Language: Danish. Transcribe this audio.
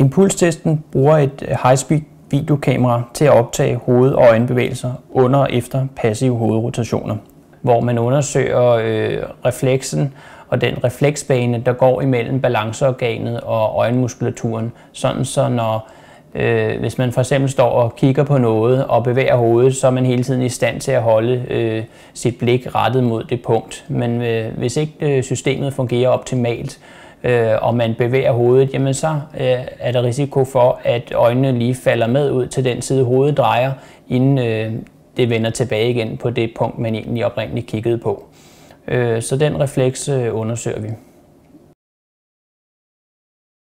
Impulstesten bruger et øh, high-speed videokamera til at optage hoved- og øjenbevægelser under og efter passive hovedrotationer, hvor man undersøger øh, refleksen og den refleksbane, der går imellem balanceorganet og øjenmuskulaturen, sådan så når øh, hvis man for eksempel står og kigger på noget og bevæger hovedet, så er man hele tiden i stand til at holde øh, sit blik rettet mod det punkt. Men øh, hvis ikke øh, systemet fungerer optimalt, øh, og man bevæger hovedet, jamen så øh, er der risiko for, at øjnene lige falder med ud til den side, hovedet drejer, inden øh, det vender tilbage igen på det punkt, man egentlig oprindeligt kiggede på. Øh, så den refleks øh, undersøger vi.